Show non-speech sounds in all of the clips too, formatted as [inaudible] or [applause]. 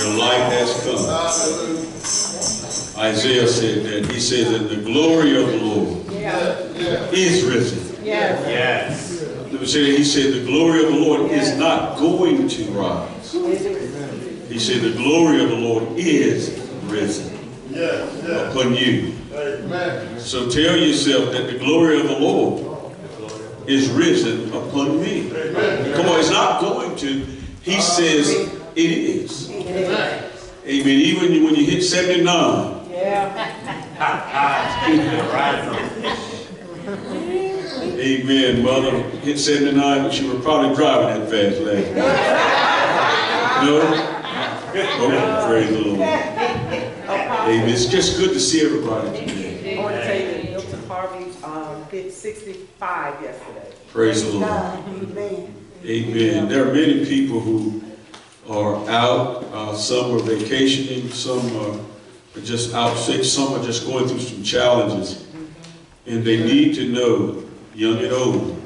Your light has come. Isaiah said that. He said that the glory of the Lord is risen. Yes. Yes. Let me say that. He said the glory of the Lord is not going to rise. He said the glory of the Lord is risen yes. upon you. So tell yourself that the glory of the Lord is risen upon me. Come on, it's not going to. He says it is. Amen. Even when you hit 79, Yeah. [laughs] Amen, mother. Hit 79, but she was probably driving that fast last night. [laughs] No? Oh, praise the Lord. Amen. It's just good to see everybody today. I want to tell you that Milton Harvey um, hit 65 yesterday. Praise the Lord. Amen. Amen. There are many people who are out. Uh, some are vacationing. Some are just out sick. Some are just going through some challenges. And they need to know, young and old,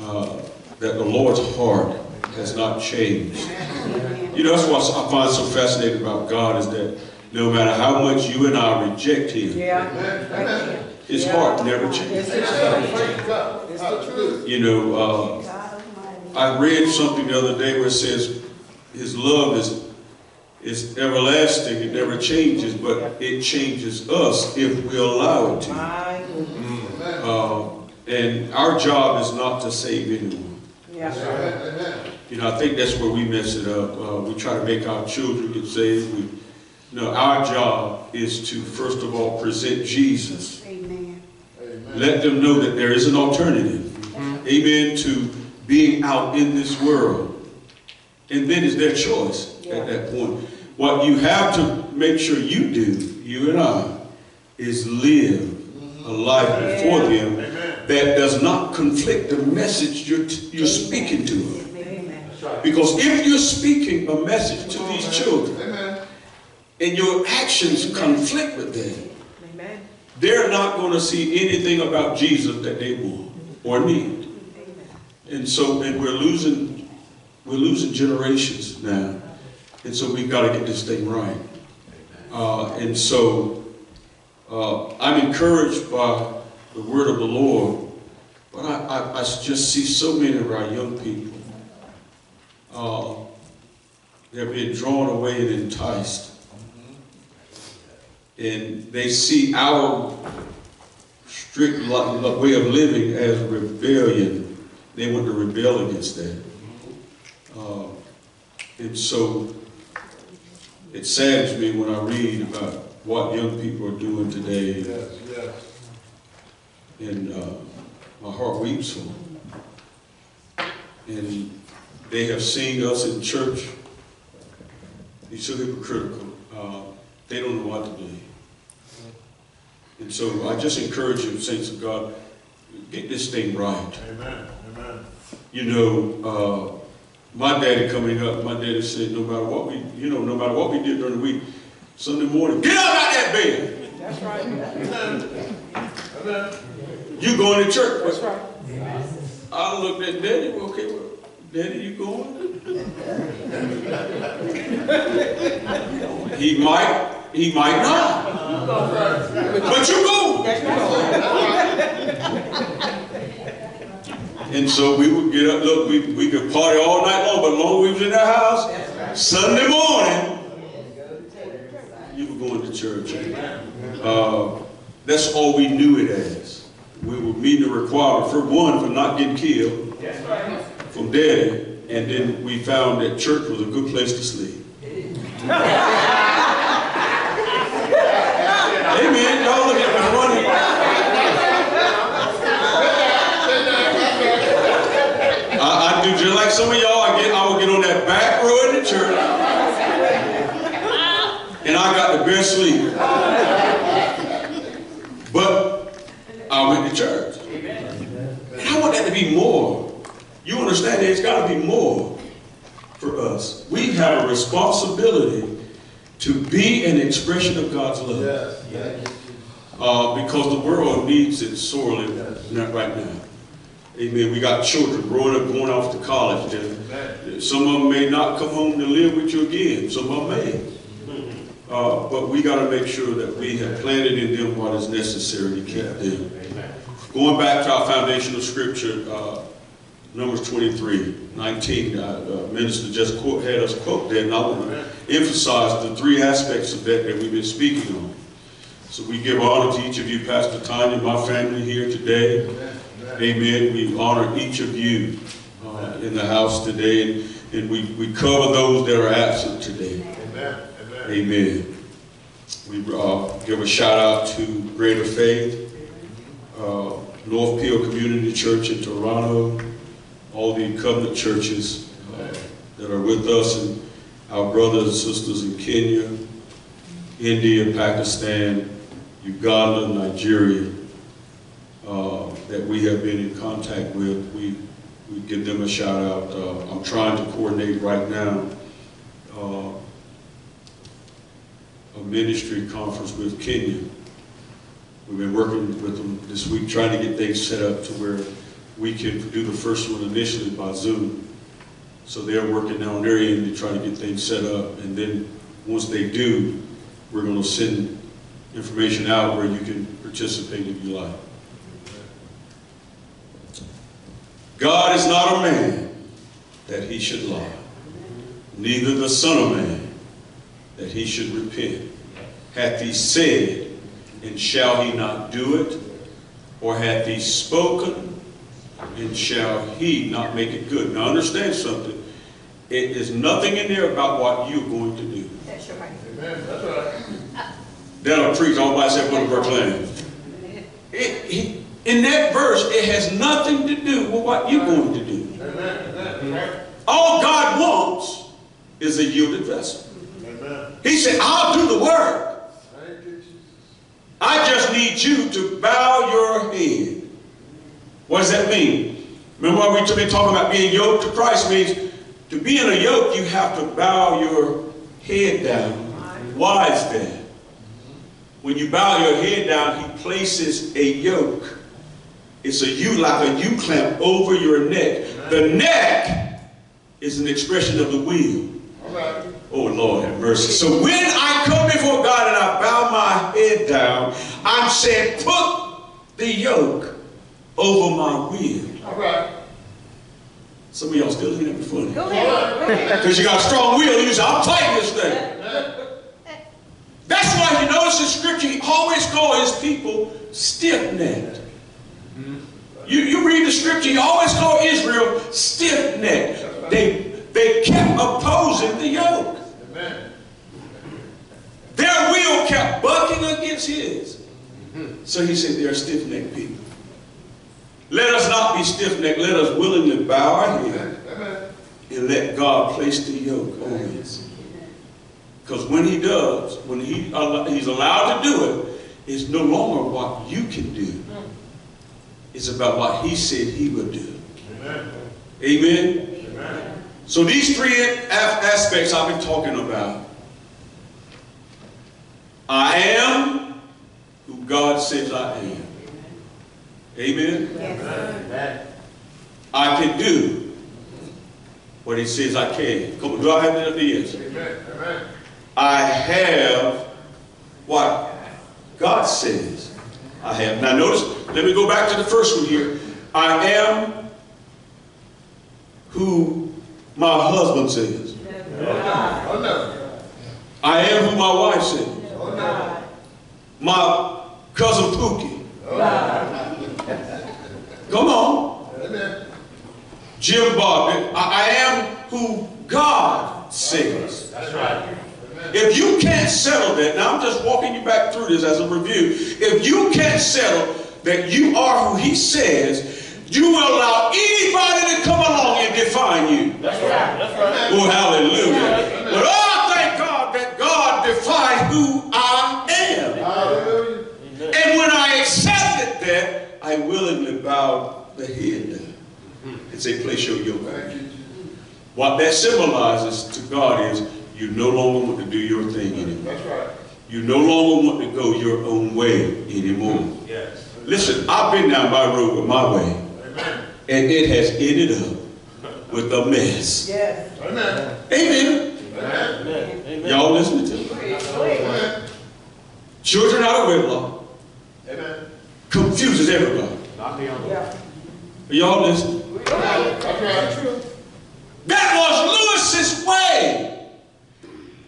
uh, that the Lord's heart has not changed. You know, that's what I find so fascinating about God is that no matter how much you and I reject Him, Yeah. His heart never changes. It's the truth. It's the truth. You know, uh, I read something the other day where it says His love is is everlasting. It never changes, but it changes us if we allow it to. My, Uh, and our job is not to save anyone. yeah. You know, I think that's where we mess it up. Uh, we try to make our children get saved. We, no, our job is to first of all present Jesus. Amen. Let them know that there is an alternative. Amen. To being out in this world. And then it's their choice at that point. What you have to make sure you do, you and I, is live a mm-hmm. life before them that does not conflict the message you're, you're speaking to them. Amen. Because if you're speaking a message to these children and your actions conflict with them, Amen. they're not going to see anything about Jesus that they want or need. And so, and we're losing, we're losing generations now. And so we've got to get this thing right. Uh, and so, uh, I'm encouraged by the word of the Lord, but I, I, I just see so many of our young people. Uh, they're being drawn away and enticed. And they see our strict way of living as rebellion. They want to rebel against that. Uh, and so it saddens me when I read about what young people are doing today. And uh, my heart weeps for them. And they have seen us in church be so hypocritical. Uh, they don't know what to believe. And so I just encourage you, saints of God, get this thing right. Amen. Amen. You know, uh, my daddy coming up, my daddy said, no matter what we, you know, no matter what we did during the week, Sunday morning, get up out that bed. That's right. [laughs] You going to church. That's right. I looked at daddy, well, okay, well, daddy, you going? [laughs] he might, he might not. But you go. [laughs] And so we would get up, look, we, we could party all night long, but long as we was in that house, Sunday morning, you were going to church. Uh, that's all we knew it as. We were meeting the requirement, for one, for not getting killed from daddy, and then we found that church was a good place to sleep. [laughs] Amen. Y'all look at me funny. I, I do just like some of y'all. I get, I would get on that back row in the church, and I got the best sleep. But I went to church. And I want that to be more. You understand? There's got to be more for us. We have a responsibility to be an expression of God's love. Uh, because the world needs it sorely not right now. Amen. We got children growing up, going off to college. Some of them may not come home to live with you again. Some of them may. Uh, but we got to make sure that we have planted in them what is necessary to keep them. Going back to our foundational scripture, uh, Numbers 23, 19, uh, uh, Minister just quote, had us quote that, and I want to emphasize the three aspects of that that we've been speaking on. So we give honor to each of you, Pastor Tanya, my family here today. Amen. We honor each of you uh, in the house today, and, and we, we cover those that are absent today. Amen. Amen. We uh, give a shout out to Greater Faith, uh, North Peel Community Church in Toronto, all the covenant churches uh, that are with us, and our brothers and sisters in Kenya, India, Pakistan, Uganda, Nigeria, uh, that we have been in contact with. We, we give them a shout out. Uh, I'm trying to coordinate right now uh, a ministry conference with Kenya. We've been working with them this week, trying to get things set up to where we can do the first one initially by Zoom. So they're working now on their end to try to get things set up. And then, once they do, we're going to send information out where you can participate if you like. God is not a man that he should lie, neither the Son of Man that he should repent. Hath he said, and shall he not do it? Or hath he spoken, and shall he not make it good? Now understand something. It is nothing in there about what you're going to do. That's right. Amen. That'll preach all by itself what we're claiming. It, it- in that verse, it has nothing to do with what you're going to do. All God wants is a yielded vessel. He said, I'll do the work. I just need you to bow your head. What does that mean? Remember we've been talking about being yoked to Christ means to be in a yoke, you have to bow your head down. Why is that? When you bow your head down, he places a yoke. It's a U like a U clamp over your neck. The neck is an expression of the will. Oh Lord have mercy. So when I come before God and I bow my head down, I'm saying, put the yoke over my will. Some of y'all still looking at me funny. Go ahead. Because you got a strong will, you say, I'm fighting this thing. That's why you notice in scripture, he always calls his people stiff-necked. You, you read the scripture, you always called Israel stiff-necked. They, they kept opposing the yoke. Their will kept bucking against his. So he said, they're stiff-necked people. Let us not be stiff-necked. Let us willingly bow our head and let God place the yoke on us. Because when he does, when he, he's allowed to do it, it's no longer what you can do. It's about what he said he would do. Amen? Amen. So these three aspects I've been talking about. I am who God says I am. Amen? Yes. I can do what he says I can. Come on, do I have that? Yes. I have what God says I have. Now notice, let me go back to the first one here. I am who my husband says. I am who my wife says. My cousin Pookie. Come on. Jim Bobby. I, am who God says. That's right. If you can't settle that, now I'm just walking you back through this as a review. If you can't settle that you are who He says, you will allow anybody to come along and define you. That's right. That's right. Oh, hallelujah. But oh, thank God that God defined who I am. Hallelujah. And when I accepted that, I willingly bowed the head down and say, place your yoke. What that symbolizes to God is you no longer want to do your thing anymore. That's right. You no longer want to go your own way anymore. Yes. Listen, I've been down my road with my way, and it has ended up with a mess. Yes. Amen. Amen. Amen. Y'all listening to me? Go ahead, go ahead. Children out of wedlock Amen. confuses everybody. Not me on the. Yeah. Y'all listening? Go ahead. That's right. True. That was Lewis's way.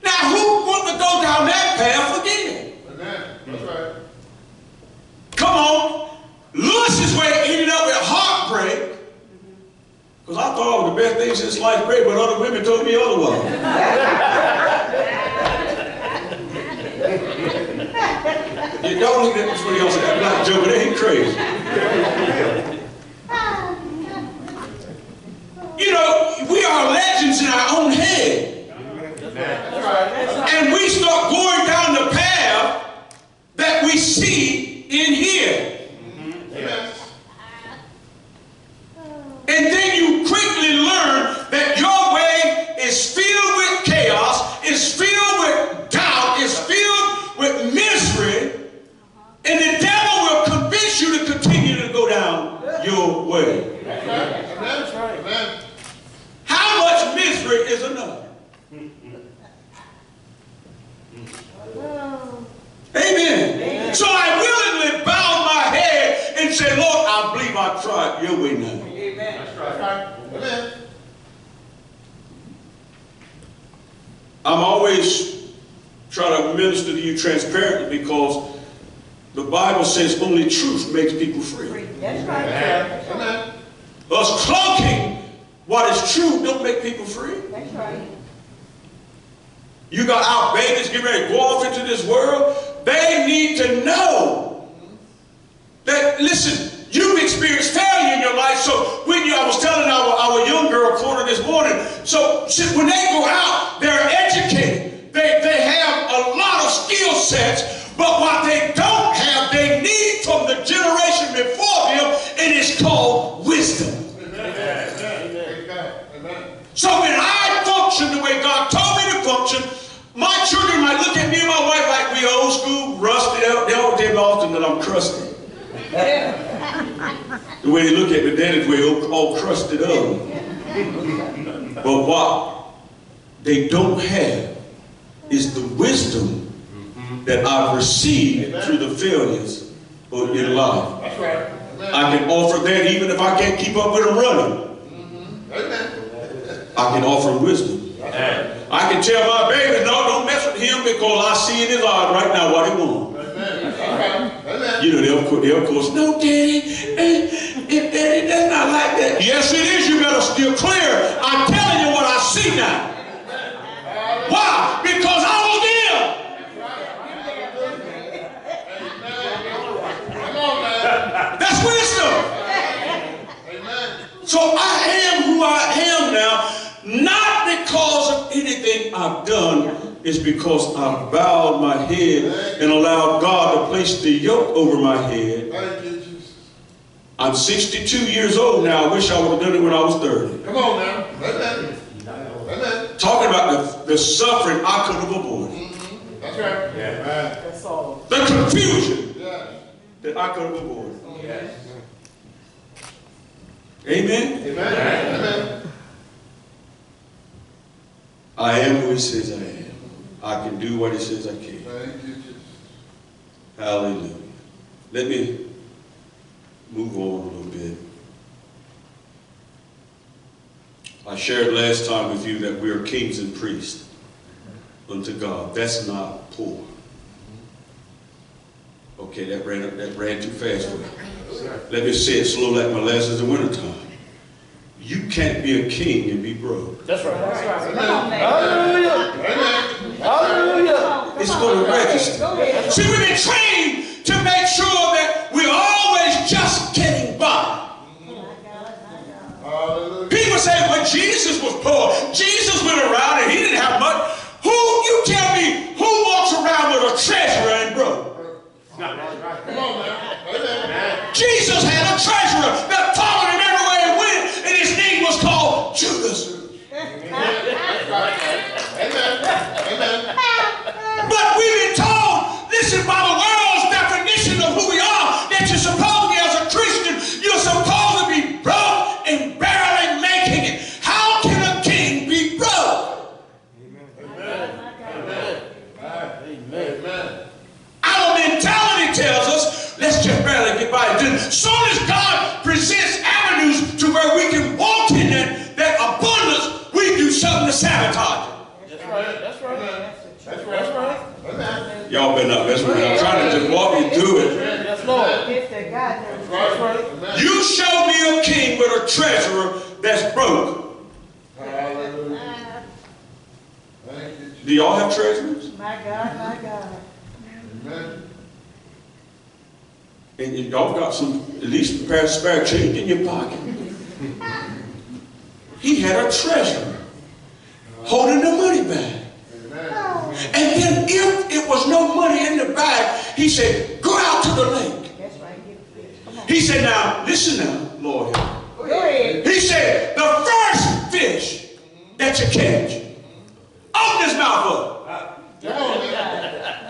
Now, who want to go down that path again? Amen. That's right. Come on. Lewis's way ended up with heartbreak. Because I thought all the best things since life great, but other women told me otherwise. [laughs] Y'all look at this when y'all say, I'm not joking, they ain't crazy. You know, we are legends in our own head. And we start going down the path that we see in here. Amen. And then you quickly learn that your way is filled with chaos, is filled with doubt, is filled with misery, and the devil will convince you to continue to go down your way. That's right. Amen. That's right. Amen. How much misery is enough? Amen. So I willingly bowed my head and said, Lord, I believe I tried your way now. Amen. That's right. Amen. I'm always trying to minister to you transparently because the Bible says only truth makes people free. That's right. Amen. Amen. Us cloaking what is true don't make people free. That's right. You got our babies getting ready to go off into this world. They need to know that, listen, you've experienced failure in your life. So when you, I was telling our, our young girl corner this morning, so when they go out, they're educated. They, they have a lot of skill sets, but what they don't have, they need from the generation before them, and it's called wisdom. Amen. God. Amen. So when I function the way God told me to function, my children might look at me and my wife like we old school, rusty. They they always tell me often that I'm crusty. The way they look at me, daddy's way, all, all crusted up. But what they don't have is the wisdom that I've received through the failures of- in life. That's right. Amen. I can offer that even if I can't keep up with them running. I can offer wisdom. Amen. I can tell my baby, no, don't mess with him because I see in his eyes right now what he wants. You know, they'll, they'll course, no, daddy, eh, eh, daddy, that's not like that. Yes, it is. You better steer clear. I'm telling you what I see now. Why? Because I was there. That's wisdom. So I am who I am now, not because of anything I've done, it's because I've bowed my head and allowed God to place the yoke over my head. Thank you, Jesus. I'm 62 years old now. I wish I would have done it when I was 30. Come on now. Amen. Amen. Talking about the, the suffering I could have avoided, mm-hmm. That's right. Yeah. That's all. the confusion Yeah. that I could have avoided. Yes. Amen. Amen. Amen. I am who He says I am. I can do what He says I can. Thank you, Jesus. Hallelujah. Let me move on a little bit. I shared last time with you that we are kings and priests unto God. That's not poor. Okay, that ran that ran too fast for me. Let me say it slow like my molasses in wintertime. You can't be a king and be broke. That's right. That's right. Come on, man. Hallelujah. Hallelujah. It's going to register. See, we've been trained to make sure that we're always just getting by. People say, well, Jesus was poor. Jesus went around and he didn't have much. Who, you tell me, who walks around with a treasurer and broke? Come on now. Amen. Jesus had a treasurer that followed And y'all got some, at least a pair of spare change in your pocket. He had a treasurer holding the money bag. And then if it was no money in the bag, he said, go out to the lake. Right. He said, now, listen now, Lord. He said, the first fish that you catch, open his mouth up.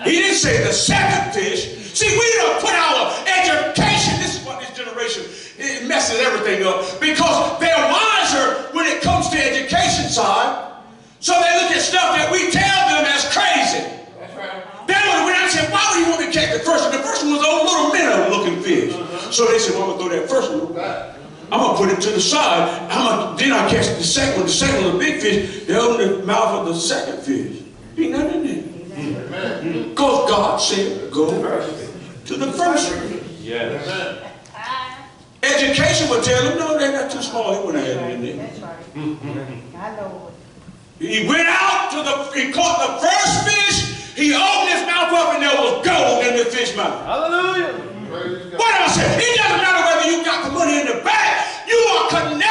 He didn't say the second fish. See, we don't put our education, this is what this generation, it messes everything up because they're wiser when it comes to education side. So they look at stuff that we tell them as crazy. That's right. Then when when I said, why would you want to catch the first one? The first one was a little minnow looking fish. Uh-huh. So they said, well, I'm going to throw that first one. Right. I'm going to put it to the side. I'm gonna, then I catch the second one. The second one, the big fish. They open the mouth of the second fish. Ain't nothing in there. Amen. Because God said, go to the first one. Amen. Education would tell him, no, they're not too small. He wouldn't have had it in there. That's right. Mm-hmm. I know. He went out to the, he caught the first fish. He opened his mouth up and there was gold in the fish mouth. Hallelujah. What am I saying? It doesn't matter whether you got the money in the bank. You are connected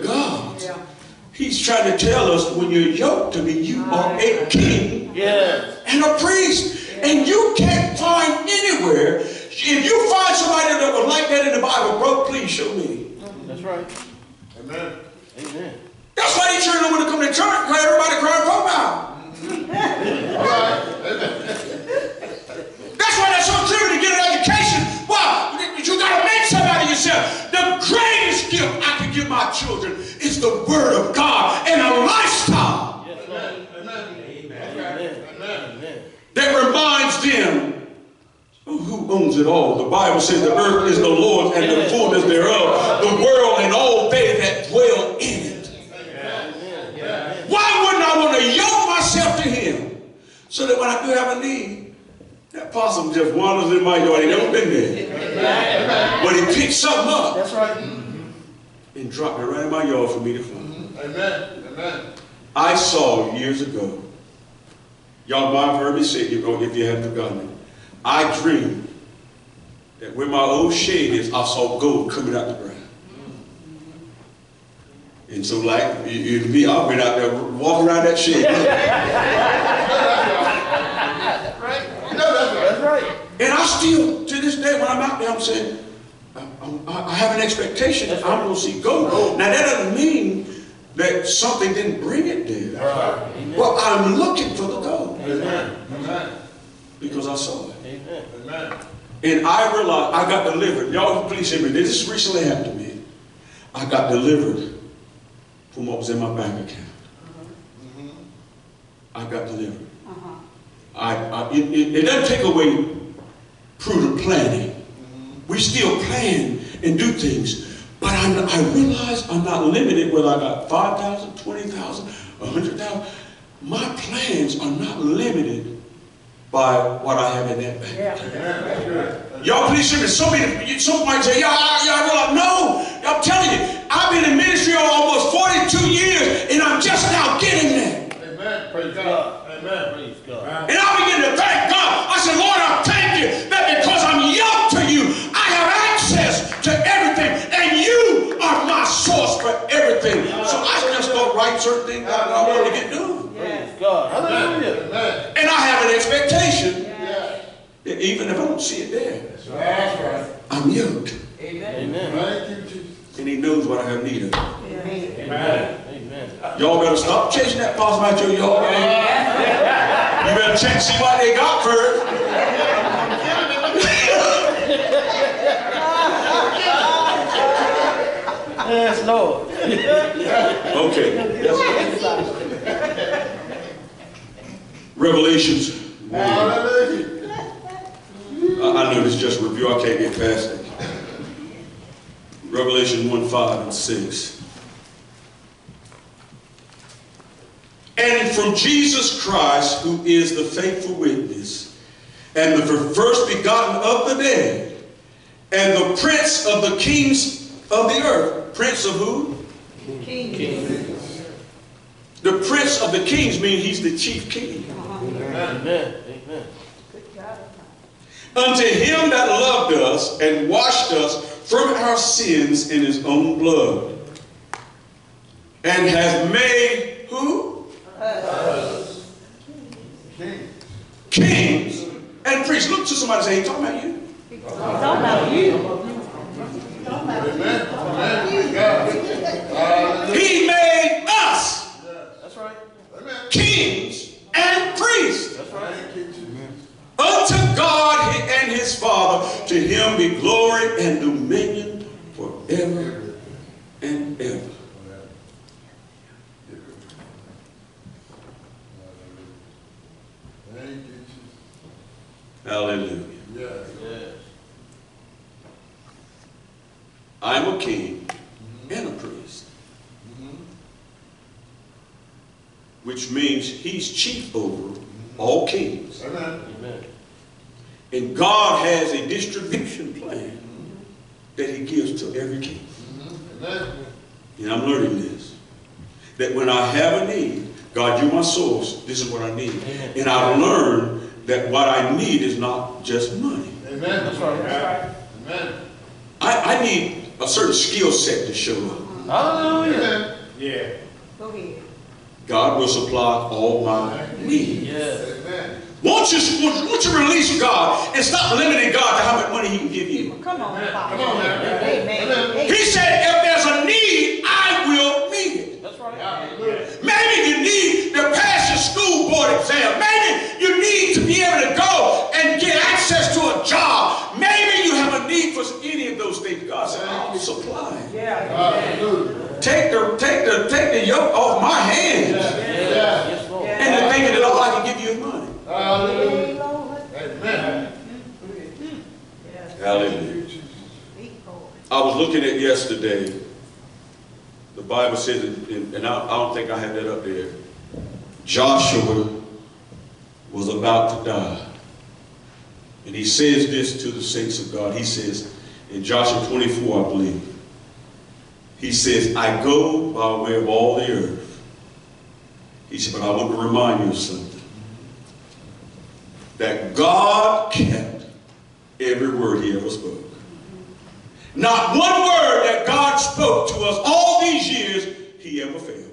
will to God, He's trying to tell us when you're yoked to me, you are a king Yes. and a priest. And you can't find anywhere. If you find somebody that was like that in the Bible, bro, please show me. That's right. Amen. Amen. That's why these children want to come to church, cry everybody crying for out. All right. Children is the Word of God and a lifestyle Yes, that reminds them who owns it all. The Bible says the earth is the Lord's and the fullness thereof, the world and all they that dwell in it. Why wouldn't I want to yoke myself to Him so that when I do have a need, that possum just wanders in my yard. He never been there. But he picks something up That's right. And dropped it right in my yard for me to find. Amen. Amen. I saw years ago, y'all might have heard me say it, or if you haven't forgotten it. I dreamed that where my old shade is, I saw gold coming out the ground. And so, like, you, you, me, I've been out there walking around that shade. [laughs] Right? You know that's right. And I still, to this day, when I'm out there, I'm saying, I, I, have an expectation that I'm going to see gold. Now, that doesn't mean that something didn't bring it there. Right. Well, I'm looking for the gold Amen. Amen. because I saw it. Amen. Amen. And I realized I got delivered. Y'all please hear me. This recently happened to me. I got delivered from what was in my bank account. Mm-hmm. I got delivered. Uh-huh. I, I, it, it, it doesn't take away prudent planning. Mm-hmm. We still plan and do things. But I'm, I realize I'm not limited whether I got 5,000, 20,000, 100,000. My plans are not limited by what I have in that bank. account. Y'all please hear me. So many, you- some might say, yeah, yeah, yeah, well, no. I'm telling you, I've been in ministry almost 42 years and I'm just now getting there. Amen. Praise God. Amen. Praise God. And I begin to thank God. I said, Lord, I thank you everything. So I just don't write certain things that I want to get done. Praise God. Hallelujah. And I have an expectation, that even if I don't see it there, That's right. I'm yoked. Amen. Amen. Thank you, And he knows what I have need of. Amen. Amen. Y'all better stop chasing that possum out your yard. You better check, see what they got first. Yes, Lord. [laughs] Okay. Revelations. one. Hallelujah. I, I know this is just review. I can't get past it. Revelation 1, 5, and 6. And from Jesus Christ, who is the faithful witness, and the first begotten of the dead, and the prince of the kings of the earth. Prince of who? The prince of the kings means he's the chief king. Amen. Amen. Unto him that loved us and washed us from our sins in his own blood, and has made who? King. Kings and priests. Look to somebody and say, he talking about you. Amen. Amen. God. He made us. Kings and priests unto God and his Father. To him be glory and dominion forever and ever. Hallelujah. Yes. Yes. I'm a king and a priest. Which means he's chief over all kings. Amen. Amen. And God has a distribution plan that he gives to every king. Amen. And I'm learning this. That when I have a need, God, you're my source. This is what I need. Amen. And I've learned that what I need is not just money. Amen. That's right. Amen. I, I need a certain skill set to show up. Hallelujah. Yeah. Go ahead. God will supply all my needs. Yes. Amen. Won't you, won't you release God and stop limiting God to how much money he can give you? Come on, Father. Come on now. Amen. He said, if there's a need, I will meet it. That's right. Hallelujah. Maybe you need to pass your school board exam. Maybe you need to be able to any of those things. God said, I'll supply. Yeah. Hallelujah. Take the, take the, take the yoke off my hands. Yeah. Yes, Lord. And the thinking that all I can give you is money. Hallelujah. Lord. Amen. Hallelujah. Jesus. Speak, I was looking at yesterday. The Bible says, and and I, I don't think I have that up there. Joshua was about to die. And he says this to the saints of God. He says, in Joshua 24, I believe, he says, I go by way of all the earth. He said, but I want to remind you of something. That God kept every word he ever spoke. Not one word that God spoke to us all these years, he ever failed.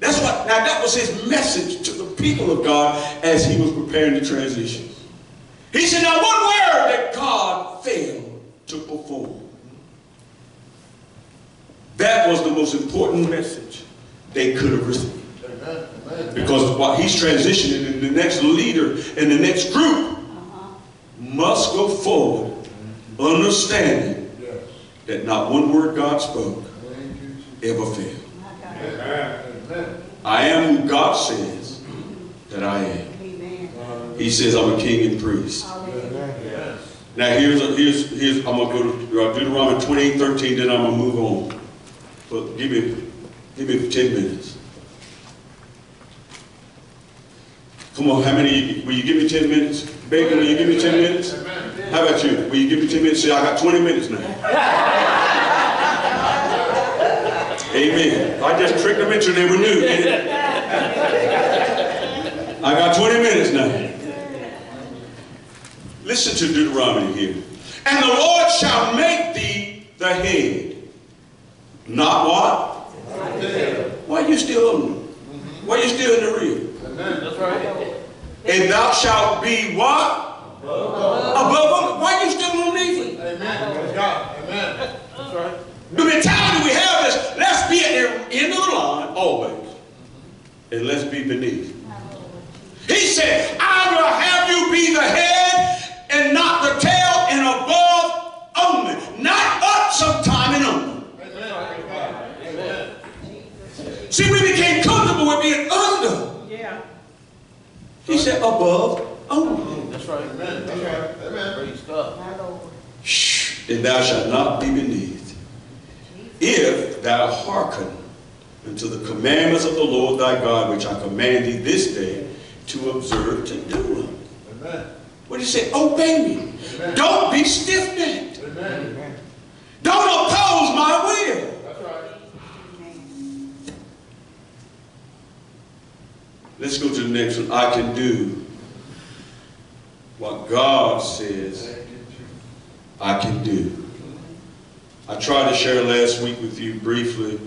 That's what, now that was his message to the people of God as he was preparing the transition. He said, now one word that God failed to perform. That was the most important message they could have received. Amen. Amen. Because while he's transitioning, and the next leader and the next group must go forward understanding Yes. that not one word God spoke ever failed. Amen. I am who God says that I am. He says I'm a king and priest. Now here's a, here's here's I'm gonna go to Deuteronomy 28, 13, then I'm gonna move on. But give me give me 10 minutes. Come on, how many? Will you give me 10 minutes? Bacon, will you give me 10 minutes? How about you? Will you give me 10 minutes? See, I got 20 minutes now. [laughs] Amen. I just tricked them into they were new. I got 20 minutes now. Listen to Deuteronomy here. And the Lord shall make thee the head. Not what? Why are you still on? Why are you still in the rear? Amen. That's right. And thou shalt be what? Above. Why you still on these? Amen. God. Amen. That's right. The mentality we have is let's be at the end of the line always. And let's be beneath. He said, I will have you be the head and not the tail and above only. Not up sometime and. Amen. See, we became comfortable with being under. Yeah. He said above only. That's right. Amen. That's right. Amen. Praise God. Shh, and thou shalt not be beneath. If thou hearken unto the commandments of the Lord thy God, which I command thee this day to observe to do them. Amen. What did he say? Obey me. Amen. Don't be stiff-necked. Don't oppose my will. That's right. Let's go to the next one. I can do what God says Thank you, Jesus. I can do. I tried to share last week with you briefly.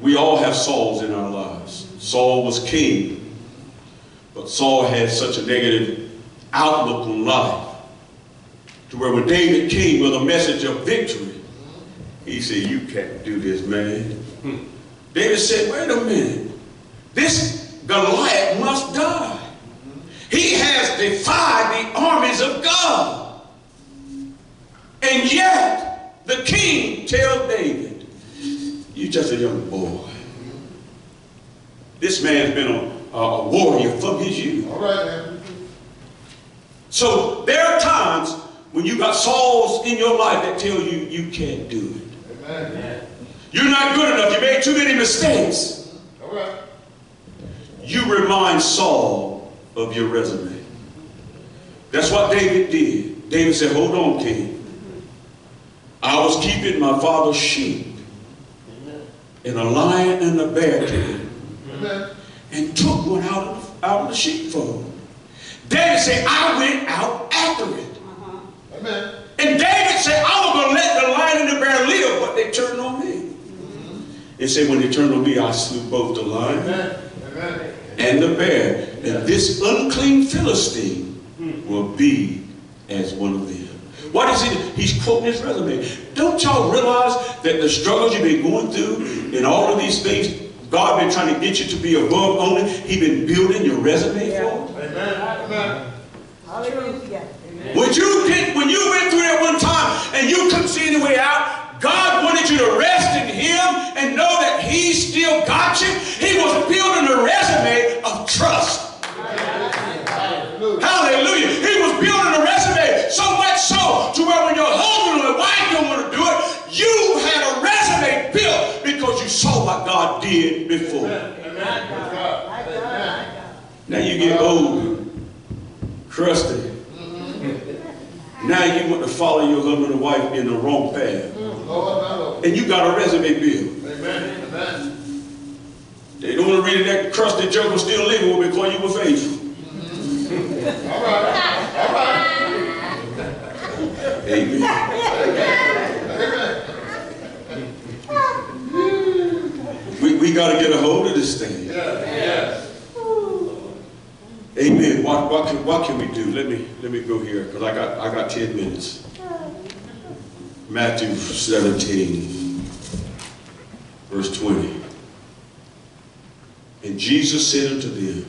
We all have Sauls in our lives. Saul was king, but Saul had such a negative outlook on life to where when David came with a message of victory, he said, You can't do this, man. David said, Wait a minute. This Goliath must die. He has defied the armies of God. And yet, the king tells David, You're just a young boy. This man's been a, a warrior from his youth. All right, man. So there are times when you got Sauls in your life that tell you you can't do it. Amen. You're not good enough. You made too many mistakes. All right. You remind Saul of your resume. That's what David did. David said, Hold on, king. I was keeping my father's sheep, Amen. and a lion and a bear came Amen. And took one out of, out of the sheepfold. David said, I went out after it. Uh-huh. Amen. And David said, I was going to let the lion and the bear live, but they turned on me. Mm-hmm. And said, when they turned on me, I slew both the lion Amen. Amen. and the bear. And this unclean Philistine hmm. will be as one of them. What is he? He's quoting his resume. Don't y'all realize that the struggles you've been going through and all of these things, God been trying to get you to be above only. He been building your resume for. Amen. Amen. Hallelujah. When you did, when you went through that one time and you couldn't see any way out, God wanted you to rest in Him and know that He still got you. He was building a resume of trust. What God did before. Amen. Praise God. My God, my Amen. God. Now you get old, crusty. Now you want to follow your husband or wife in the wrong path. Lord, my Lord. And you got a resume. Amen. They don't want to read that crusty joke was still living with because you were faithful. All right. All right. Amen. Amen. We, we got to get a hold of this thing. Yes. Amen. What, what, can, what can we do? Let me let me go here because I got I got 10 minutes. Matthew 17, verse 20. And Jesus said unto them,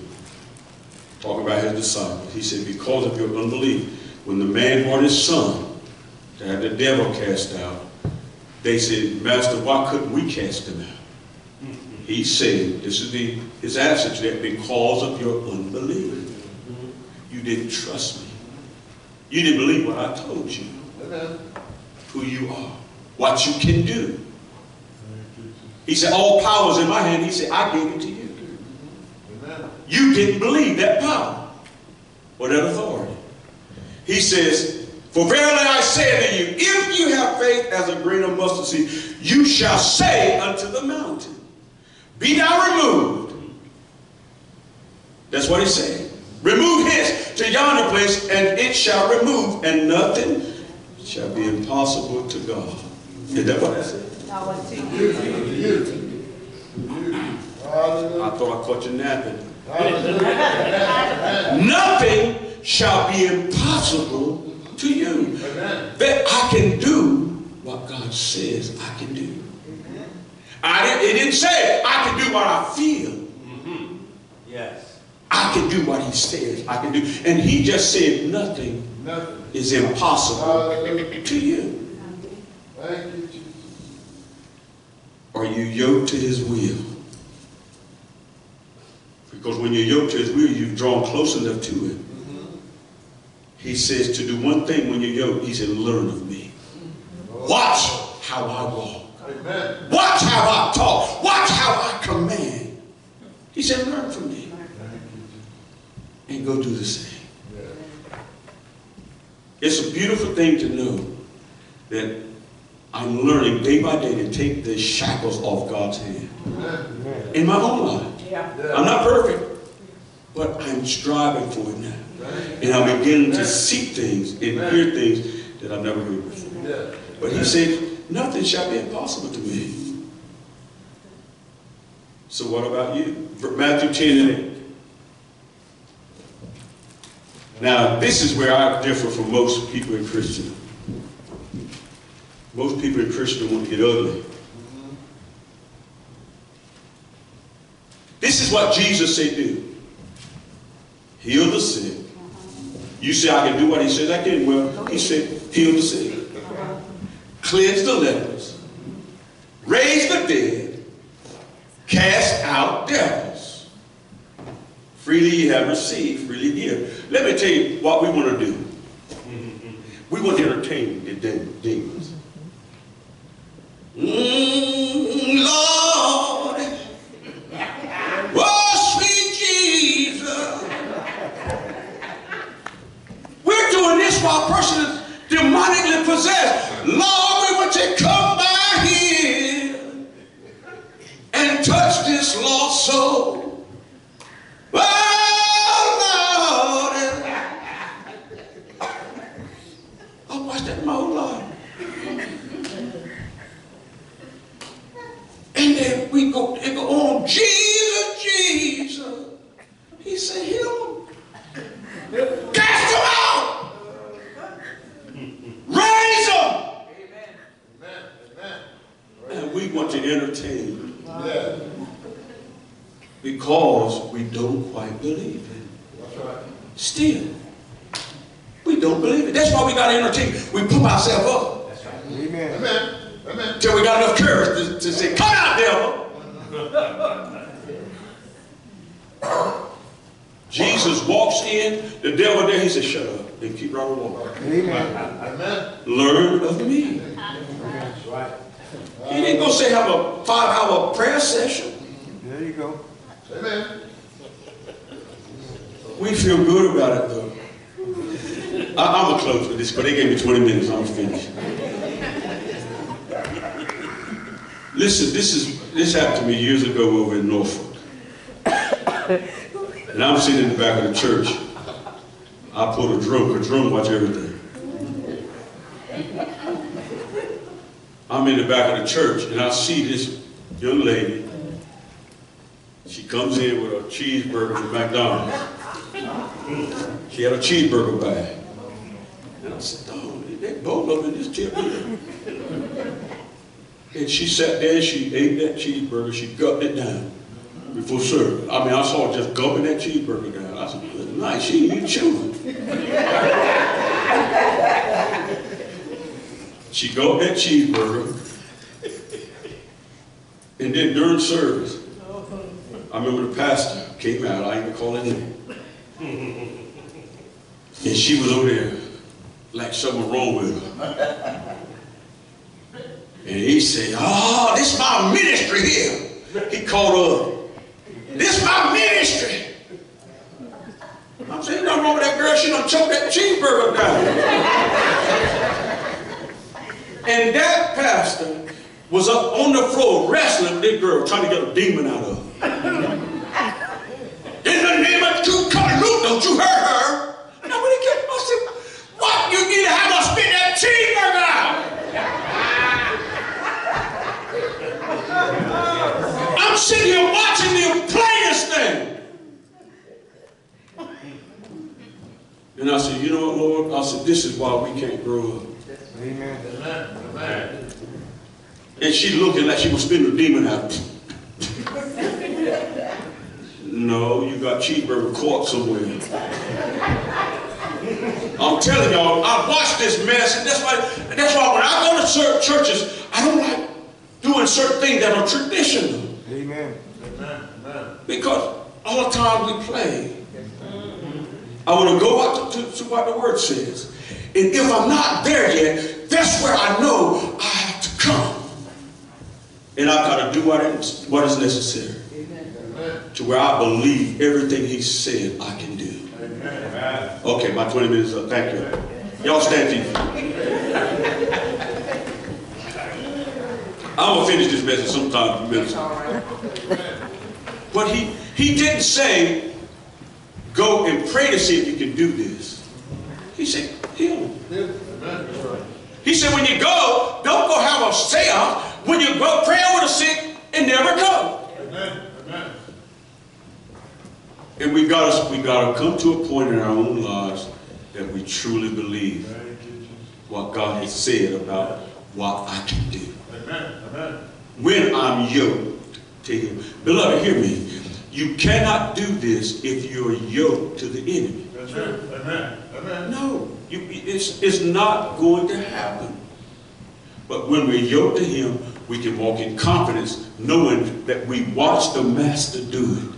talking about his disciples. He said, because of your unbelief, when the man brought his son to have the devil cast out, they said, Master, why couldn't we cast him out? He said, this is the, his answer to that, because of your unbelief. You didn't trust me. You didn't believe what I told you, who you are, what you can do. He said, all power is in my hand. He said, I gave it to you. You didn't believe that power or that authority. He says, For verily I say unto you, if you have faith as a grain of mustard seed, you shall say unto the mountain, Be thou removed. That's what he said. Remove hence to yonder place, and it shall remove, and nothing shall be impossible to God. Is that what I said? I thought I caught you napping. [laughs] Nothing shall be impossible to you. That I can do what God says I can do. I didn't, it didn't say I can do what I feel. Mm-hmm. Yes. I can do what he says I can do. And he just said nothing Nothing. is impossible Hallelujah. to you. Thank you, Jesus. Are you yoked to his will? Because when you're yoked to his will, you've drawn close enough to him. Mm-hmm. He says to do one thing when you're yoked, he said, learn of me. Mm-hmm. Watch how I walk. Amen. Watch how I talk. Watch how I command. He said, learn from me. And go do the same. Yeah. It's a beautiful thing to know that I'm learning day by day to take the shackles off God's hand Amen. in my own life. Yeah. I'm not perfect, but I'm striving for it now. Thank And I'm beginning to see things and hear things that I've never heard before. But he said, nothing shall be impossible to me. So what about you? Matthew 10 and 8. Now, this is where I differ from most people in Christian. Most people in Christian want to get ugly. This is what Jesus said do. Heal the sick. You say I can do what he says I can. Well, he said heal the sick. Cleanse the lepers. Raise the dead. Cast out devils. Freely you have received, freely give. Let me tell you what we want to do. We want to entertain the de- demons. Mm, Lord, oh sweet Jesus. We're doing this while a person is demonically possessed. Lord, we want you come by here and touch this lost soul. Oh, Lord. I watched that my whole life. And then we go, and go on, Jesus, Jesus. He said, heal him. Cast him out. Raise him. Amen. Amen. And we want to entertain Yeah. Because we don't quite believe it. That's right. Still, we don't believe it. That's why we got to entertain. We pump ourselves up That's right. Amen. Amen. until we got enough courage to, to say, come out, devil. [laughs] Jesus walks in, the devil there, he says, shut up and keep right on walking. Amen. Learn of me. That's right. He didn't go say have a five-hour prayer session. There you go. Amen. We feel good about it though. I, I'm gonna close with this, but they gave me 20 minutes. I'm gonna finish. Listen, this is this happened to me years ago over in Norfolk, and I'm sitting in the back of the church. I pulled a drum, because drum watch everything. I'm in the back of the church, and I see this young lady. She comes in with a cheeseburger from McDonald's. She had a cheeseburger bag. And I said, oh, they both of them in this here. And she sat there, she ate that cheeseburger, she gulped it down before serving. I mean, I saw her just gulping that cheeseburger down. I said, tonight. She ain't chewing. she go that cheeseburger. And then during service, I remember the pastor came out, I ain't gonna. And she was over there like something wrong with her. And he said, Oh, this my ministry here. He called up. This my ministry. I'm saying, nothing wrong with that girl. She done choked that cheeseburger down. and that pastor was up on the floor wrestling with that girl, trying to get a demon out of her. In the name of you, come look, don't you hurt her. Now when he came, I said, what? You need to have her spit that cheeseburger out. I'm sitting here watching them play this thing. And I said, you know what, Lord? I said, this is why we can't grow up. Amen. Amen. Amen. And she looking like she was spitting a demon out. No, you got cheeseburger caught somewhere. I'm telling y'all, I watched this mess, and that's why, that's why when I go to certain churches, I don't like doing certain things that are traditional. Amen. Amen. Amen. Because all the time we play. I want to go out to, to, to what the word says. And if I'm not there yet, that's where I know I have to come. And I've got to do what is, what is necessary. To where I believe everything he said I can do. Amen. Okay, my 20 minutes up. Thank you. Y'all stand to you. I'm going to finish this message sometime in. All right. But he, he didn't say, go and pray to see if you can do this. He said, heal them. Amen. That's right. He said, when you go, don't go have a seance. When you go pray over the sick and never go. Amen. Amen. And we got, to, we got to come to a point in our own lives that we truly believe what God has said about what I can do. Amen. Amen. when I'm yoked to him. Beloved, hear me. You cannot do this if you're yoked to the enemy. That's right. Amen. Amen. No, you, it's, it's not going to happen. But when we're yoked to him, we can walk in confidence knowing that we watch the master do it.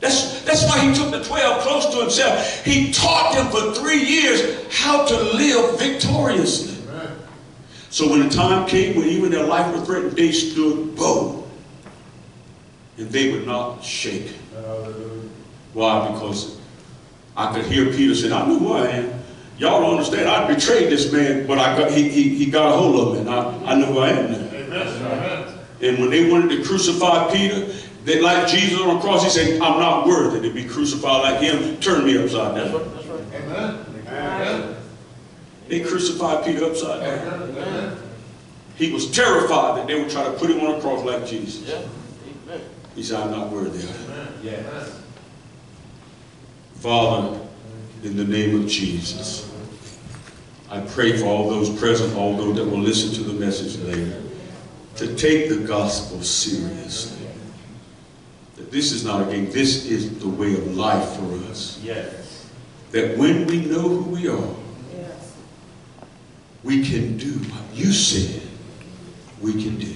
That's, that's why he took the 12 close to himself. He taught them for three years how to live victoriously. Amen. So when the time came when even their life was threatened, they stood bold. And they would not shake. Hallelujah. Why? Because I could hear Peter say, I knew who I am. Y'all don't understand. I betrayed this man, but I got, he, he, he got a hold of me. And I, I know who I am now. Amen. And when they wanted to crucify Peter, they like Jesus on the cross, he said, I'm not worthy to be crucified like him. Turn me upside down. that's Amen. Amen. They crucified Peter upside down. Amen. He was terrified that they would try to put him on a cross like Jesus. He said, I'm not worthy of it. Yes. Father, in the name of Jesus, I pray for all those present, all those that will listen to the message later, to take the gospel seriously. That this is not a game, this is the way of life for us. Yes. That when we know who we are, Yes. we can do what you said we can do.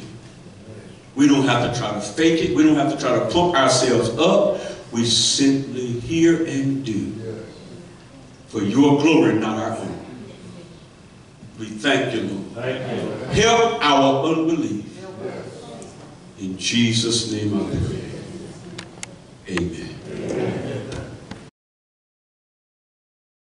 We don't have to try to fake it. We don't have to try to pump ourselves up. We simply hear and do for your glory, not our own. We thank you, Lord. Thank you. Help our unbelief. In Jesus' name I pray. Amém.